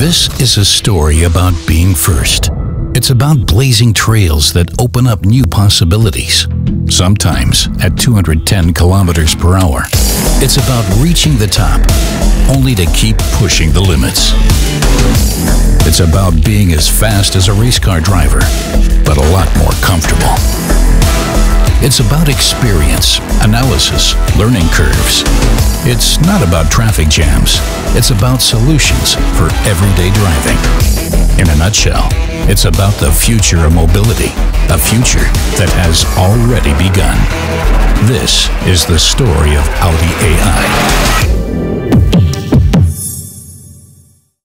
This is a story about being first. It's about blazing trails that open up new possibilities, sometimes at 210 kilometers per hour. It's about reaching the top, only to keep pushing the limits. It's about being as fast as a race car driver, but a lot more comfortable. It's about experience, analysis, learning curves. It's not about traffic jams. It's about solutions for everyday driving. In a nutshell, it's about the future of mobility, a future that has already begun. This is the story of Audi AI.